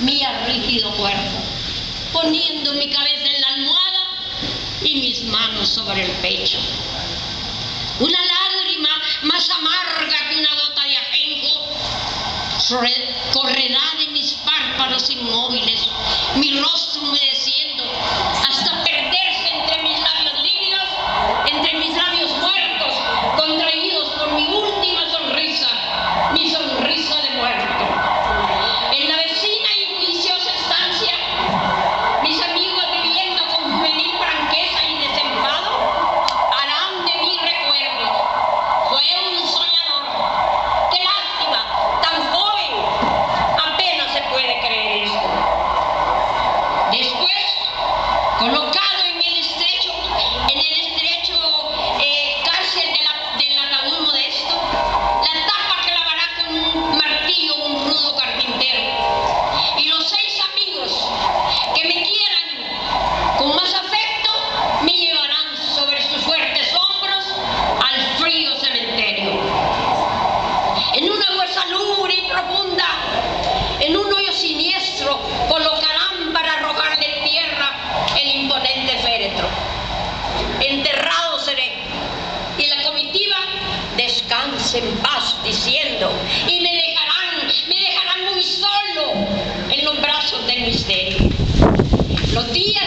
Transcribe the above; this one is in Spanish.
mi rígido cuerpo, poniendo mi cabeza en la almohada y mis manos sobre el pecho. Una lágrima más amarga que una gota de ajenjo correrá de mis párpados inmóviles Coloca en paz, diciendo, y me dejarán, me dejarán muy solo en los brazos del misterio. Los días